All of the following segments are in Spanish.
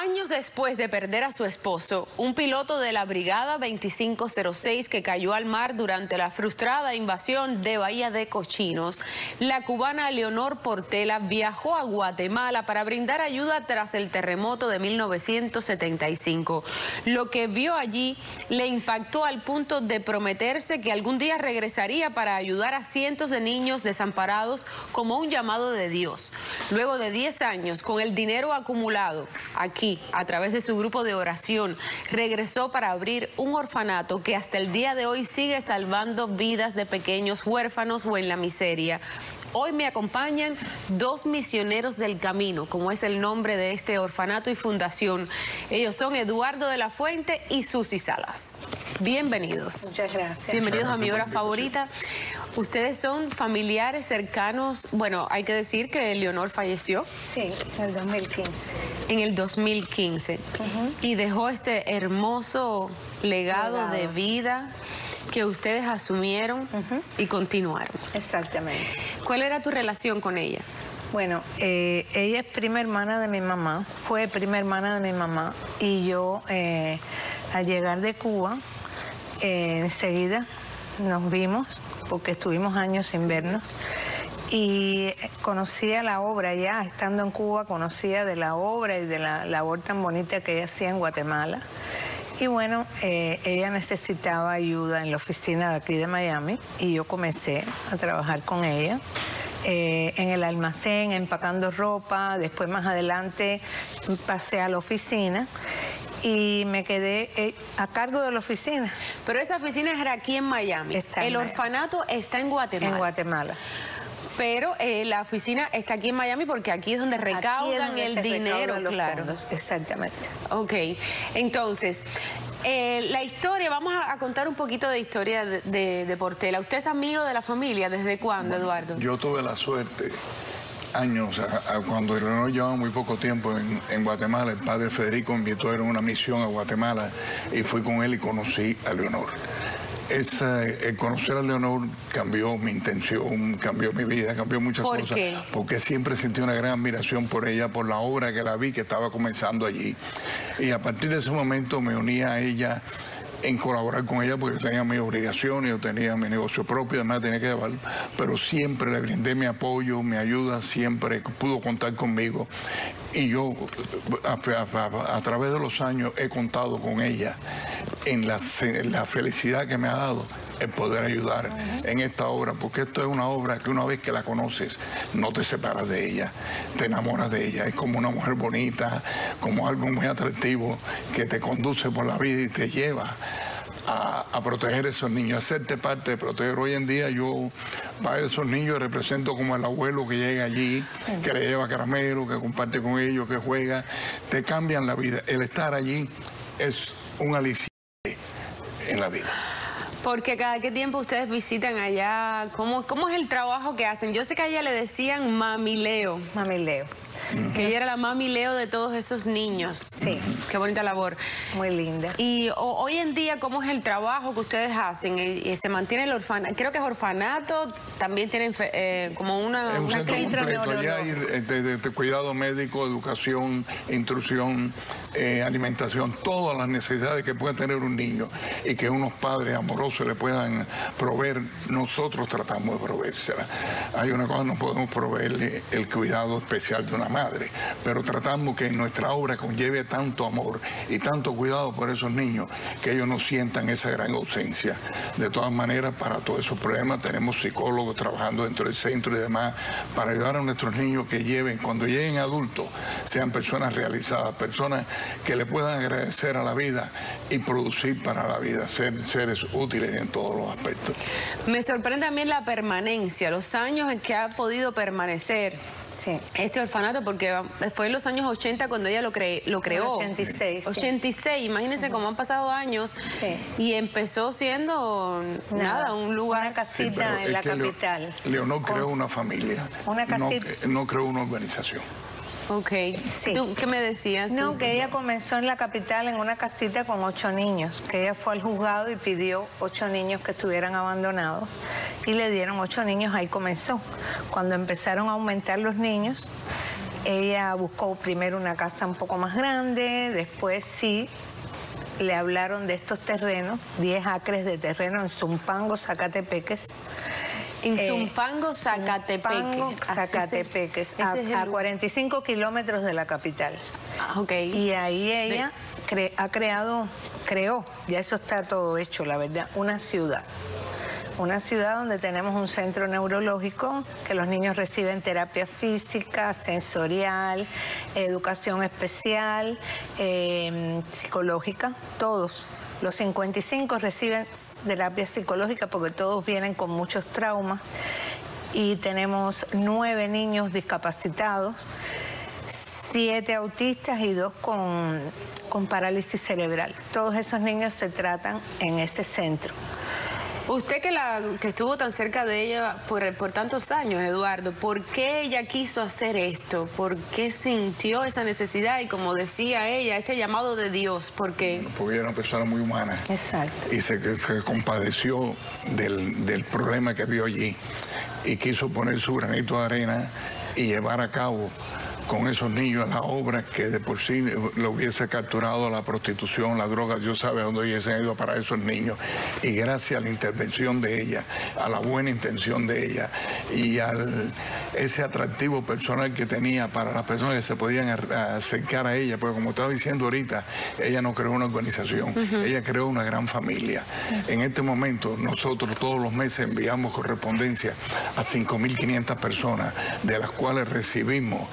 Años después de perder a su esposo, un piloto de la Brigada 2506 que cayó al mar durante la frustrada invasión de Bahía de Cochinos, la cubana Leonor Portela viajó a Guatemala para brindar ayuda tras el terremoto de 1975. Lo que vio allí le impactó al punto de prometerse que algún día regresaría para ayudar a cientos de niños desamparados como un llamado de Dios. Luego de 10 años, con el dinero acumulado, aquí a través de su grupo de oración, regresó para abrir un orfanato que hasta el día de hoy sigue salvando vidas de pequeños huérfanos o en la miseria. Hoy me acompañan dos misioneros del camino, como es el nombre de este orfanato y fundación. Ellos son Eduardo de la Fuente y Susy Salas. Bienvenidos. Muchas gracias. Bienvenidos a mi hora favorita. Ustedes son familiares cercanos. Bueno, hay que decir que Leonor falleció. Sí, en el 2015. En el 2015. Y dejó este hermoso legado, de vida que ustedes asumieron y continuaron. Exactamente. ¿Cuál era tu relación con ella? Bueno, eh, ella es prima hermana de mi mamá, fue prima hermana de mi mamá y yo eh, al llegar de Cuba, eh, enseguida nos vimos porque estuvimos años sin vernos. Y conocía la obra ya, estando en Cuba, conocía de la obra y de la labor tan bonita que ella hacía en Guatemala. Y bueno, eh, ella necesitaba ayuda en la oficina de aquí de Miami y yo comencé a trabajar con ella. Eh, en el almacén, empacando ropa, después más adelante pasé a la oficina y me quedé eh, a cargo de la oficina. Pero esa oficina era aquí en Miami. el orfanato está en Guatemala. En Guatemala. Pero eh, la oficina está aquí en Miami porque aquí es donde recaudan el dinero, claro. Exactamente. Ok, entonces, eh, la historia, vamos a, contar un poquito de historia de, Portela. ¿Usted es amigo de la familia? ¿Desde cuándo, Eduardo? Yo tuve la suerte años, cuando Leonor llevaba muy poco tiempo en, Guatemala, el padre Federico invitó a ir a una misión a Guatemala y fui con él y conocí a Leonor. Esa, el conocer a Leonor cambió mi intención, cambió mi vida, cambió muchas ¿Por cosas. Qué? Porque siempre sentí una gran admiración por ella, por la obra que la vi que estaba comenzando allí. Y a partir de ese momento me unía a ella en colaborar con ella porque yo tenía mis obligaciones, yo tenía mi negocio propio, además tenía que llevar, pero siempre le brindé mi apoyo, mi ayuda, siempre pudo contar conmigo. Y yo a, través de los años he contado con ella en la, en la felicidad que me ha dado el poder ayudar en esta obra, porque esto es una obra que una vez que la conoces, no te separas de ella, te enamoras de ella. Es como una mujer bonita, como algo muy atractivo que te conduce por la vida y te lleva a, proteger a esos niños, a hacerte parte de proteger. Hoy en día yo para esos niños represento como el abuelo que llega allí, que le lleva caramelo, que comparte con ellos, que juega, te cambian la vida. El estar allí es un aliciente en la vida. Porque cada qué tiempo ustedes visitan allá, ¿cómo, cómo es el trabajo que hacen? Yo sé que a ella le decían mamileo. Mamileo. Que ella era la mami Leo de todos esos niños. Sí. Qué bonita labor. Muy linda. Y hoy en día, ¿cómo es el trabajo que ustedes hacen? ¿Y, se mantiene el orfanato? Creo que es orfanato, también tienen eh, como una... Es un centro completo, allá hay de, cuidado médico, educación, instrucción, eh, alimentación, todas las necesidades que puede tener un niño y que unos padres amorosos le puedan proveer, nosotros tratamos de proveérsela. Hay una cosa, no podemos proveerle el cuidado especial de una madre, pero tratamos que nuestra obra conlleve tanto amor y tanto cuidado por esos niños que ellos no sientan esa gran ausencia. De todas maneras, para todos esos problemas tenemos psicólogos trabajando dentro del centro y demás para ayudar a nuestros niños que lleven, cuando lleguen adultos, sean personas realizadas, personas que le puedan agradecer a la vida y producir para la vida, ser seres útiles en todos los aspectos. Me sorprende también la permanencia, los años en que ha podido permanecer este orfanato, porque fue en los años 80 cuando ella lo, lo creó. 86. 86, imagínense cómo han pasado años. Y empezó siendo nada, un lugar. Una casita en la capital. Leonor creó una familia. Una casita. no creó una organización. Ok. ¿Tú qué me decías? No, que ella comenzó en la capital en una casita con ocho niños, que ella fue al juzgado y pidió ocho niños que estuvieran abandonados y le dieron ocho niños, ahí comenzó. Cuando empezaron a aumentar los niños, ella buscó primero una casa un poco más grande, después sí le hablaron de estos terrenos, 10 acres de terreno en Zumpango, Zacatepeques. En eh, Zumpango, Zacatepeques. Zacatepeques, a, 45 kilómetros de la capital. Ah, okay. Y ahí ella ha creado, creó, ya eso está todo hecho, la verdad, una ciudad una ciudad donde tenemos un centro neurológico, que los niños reciben terapia física, sensorial, educación especial, em, psicológica, todos. Los 55 reciben terapia psicológica porque todos vienen con muchos traumas y tenemos nueve niños discapacitados, siete autistas y dos con, con parálisis cerebral. Todos esos niños se tratan en ese centro. Usted que, la, que estuvo tan cerca de ella por, por tantos años, Eduardo, ¿por qué ella quiso hacer esto? ¿Por qué sintió esa necesidad? Y como decía ella, este llamado de Dios, porque... Porque ella era una persona muy humana. Exacto. Y se, se compadeció del, del problema que vio allí y quiso poner su granito de arena y llevar a cabo con esos niños a la obra que de por sí lo hubiese capturado la prostitución, la droga, Dios sabe a dónde hubiesen ido para esos niños. Y gracias a la intervención de ella, a la buena intención de ella y al ese atractivo personal que tenía para las personas que se podían acercar a ella, porque como estaba diciendo ahorita, ella no creó una organización, ella creó una gran familia. En este momento nosotros todos los meses enviamos correspondencia a 5.500 personas, de las cuales recibimos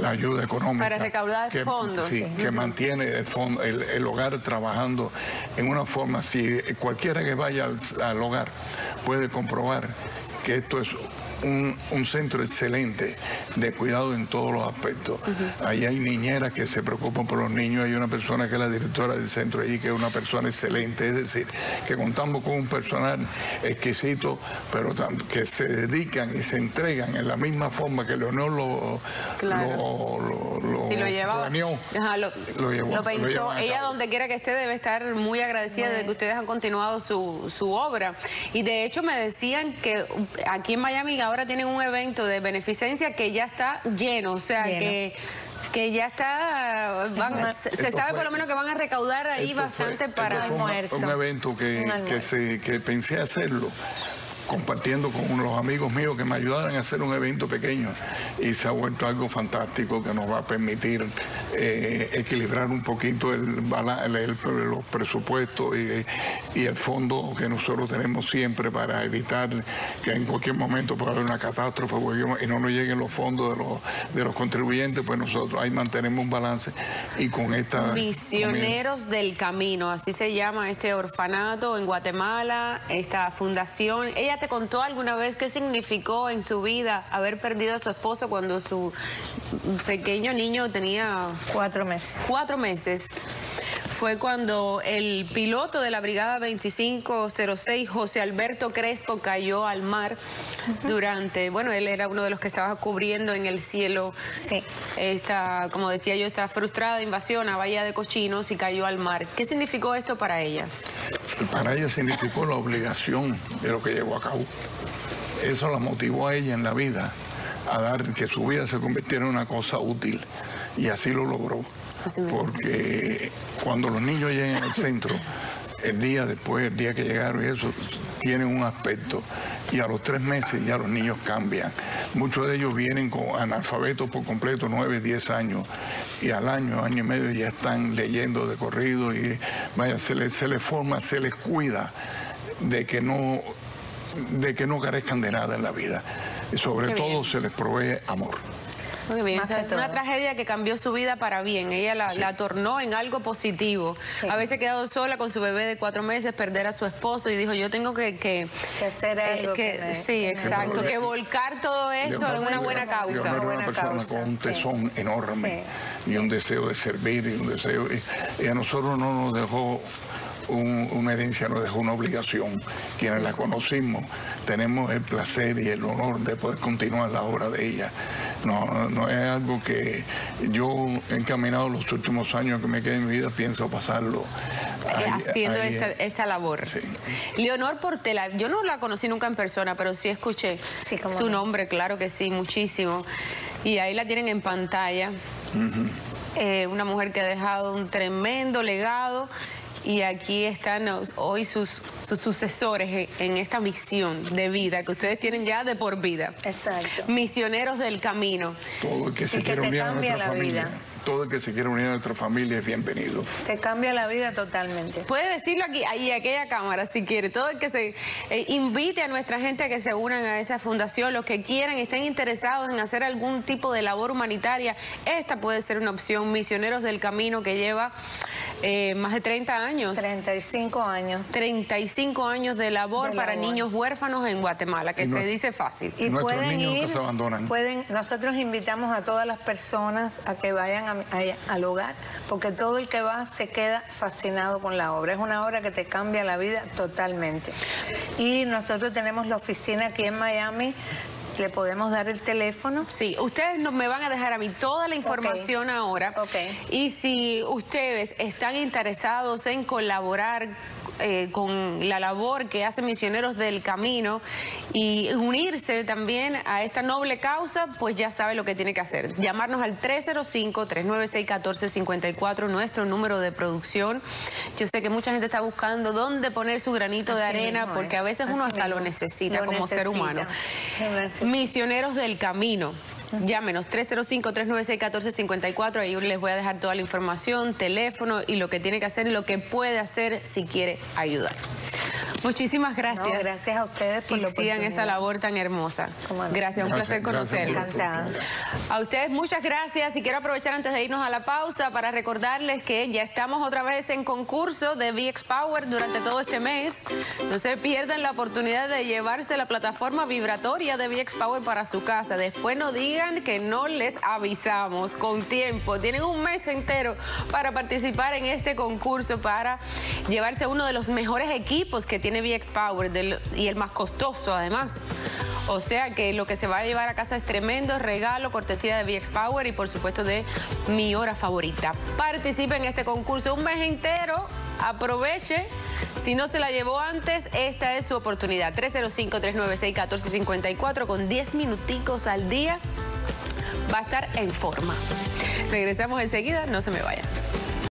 la ayuda económica. Para recaudar fondos. Sí, que mantiene el, el, hogar trabajando en una forma, si cualquiera que vaya al hogar puede comprobar que esto es un, centro excelente de cuidado en todos los aspectos. Ahí hay niñeras que se preocupan por los niños, hay una persona que es la directora del centro allí, que es una persona excelente, es decir, que contamos con un personal exquisito, pero que se dedican y se entregan en la misma forma que Leonor lo, lo, lo, lo, llevaba, lo, pensó. Ella donde quiera que esté debe estar muy agradecida de que ustedes han continuado su, su obra. Y de hecho me decían que aquí en Miami ahora tienen un evento de beneficencia que ya está lleno, o sea que que ya está, se, sabe por lo menos que van a recaudar ahí bastante para almuerzo. Un, evento que, que, se, que pensé hacerlo compartiendo con los amigos míos que me ayudaran a hacer un evento pequeño y se ha vuelto algo fantástico que nos va a permitir eh, equilibrar un poquito el, los presupuestos y, el fondo que nosotros tenemos siempre para evitar que en cualquier momento pueda haber una catástrofe y no nos lleguen los fondos de los, de los contribuyentes, pues nosotros ahí mantenemos un balance y con esta... Misioneros del Camino, así se llama este orfanato en Guatemala, esta fundación. Te contó alguna vez qué significó en su vida haber perdido a su esposo cuando su pequeño niño tenía... Cuatro meses. Cuatro meses fue cuando el piloto de la Brigada 2506, José Alberto Crespo, cayó al mar durante, bueno, él era uno de los que estaba cubriendo en el cielo esta, como decía yo, esta frustrada invasión a Bahía de Cochinos y cayó al mar. ¿Qué significó esto para ella? Para ella significó la obligación de lo que llevó a cabo. Eso la motivó a ella en la vida a dar que su vida se convirtiera en una cosa útil y así lo logró porque cuando los niños llegan al centro, el día después, el día que llegaron y eso, tienen un aspecto. Y a los tres meses ya los niños cambian. Muchos de ellos vienen con analfabetos por completo, nueve, diez años. Y al año, año y medio ya están leyendo de corrido y vaya, se les, se les forma, se les cuida de que no de que no carezcan de nada en la vida. Y sobre todo se les provee amor. Muy bien, una tragedia que cambió su vida para bien. Ella la, tornó en algo positivo. Haberse quedado sola con su bebé de cuatro meses, perder a su esposo y dijo, yo tengo que... Que, hacer algo. que, sí, exacto. Que volcar todo esto en una buena causa. una, persona con un tesón enorme y un deseo de servir y un deseo... y a nosotros no nos dejó una herencia, nos dejó una obligación. Quienes la conocimos tenemos el placer y el honor de poder continuar la obra de ella. No, no es algo que yo he encaminado los últimos años que me quedé en mi vida, pienso pasarlo. Haciendo esa, labor. Leonor Portela, yo no la conocí nunca en persona, pero sí escuché su nombre, claro que sí, muchísimo. Y ahí la tienen en pantalla. Eh, una mujer que ha dejado un tremendo legado y aquí están hoy sus, sus sucesores en esta misión de vida que ustedes tienen ya de por vida. Exacto. Misioneros del camino. Todo el que se quiere unir a nuestra familia. Todo el que se quiere unir a nuestra familia es bienvenido. Te cambia la vida totalmente. Puede decirlo aquí, ahí, aquella cámara, si quiere. Todo el que se eh, invite a nuestra gente a que se unan a esa fundación, los que quieran, estén interesados en hacer algún tipo de labor humanitaria, esta puede ser una opción. Misioneros del Camino que lleva eh, más de 30 años. 35 años. 35 años de labor, para niños huérfanos en Guatemala, que se dice fácil. Y pueden ir, se abandonan. Pueden, nosotros invitamos a todas las personas a que vayan al hogar, porque todo el que va se queda fascinado con la obra. Es una obra que te cambia la vida totalmente. Y nosotros tenemos la oficina aquí en Miami ¿Le podemos dar el teléfono? Sí, ustedes nos, me van a dejar a mí toda la información ahora. Y si ustedes están interesados en colaborar eh, con la labor que hacen Misioneros del Camino y unirse también a esta noble causa, pues ya sabe lo que tiene que hacer. Llamarnos al 305-396-1454, nuestro número de producción. Yo sé que mucha gente está buscando dónde poner su granito de arena, porque a veces uno hasta lo necesita como ser humano. Misioneros del Camino. Llámenos 305-396-1454, ahí les voy a dejar toda la información, teléfono y lo que tiene que hacer y lo que puede hacer si quiere ayudar. Muchísimas gracias. gracias a ustedes por y sigan esa labor tan hermosa. Gracias, un placer conocerlos. A ustedes muchas gracias y quiero aprovechar antes de irnos a la pausa para recordarles que ya estamos otra vez en concurso de VX Power durante todo este mes. No se pierdan la oportunidad de llevarse la plataforma vibratoria de VX Power para su casa. Después no digan que no les avisamos con tiempo. Tienen un mes entero para participar en este concurso para llevarse uno de los mejores equipos que tiene VX Power y el más costoso además. O sea que lo que se va a llevar a casa es tremendo regalo, cortesía de VX Power y por supuesto de mi hora favorita. Participe en este concurso un mes entero, aproveche. Si no se la llevó antes, esta es su oportunidad. 305-396-1454 con 10 minuticos al día. Va a estar en forma. Regresamos enseguida, no se me vayan.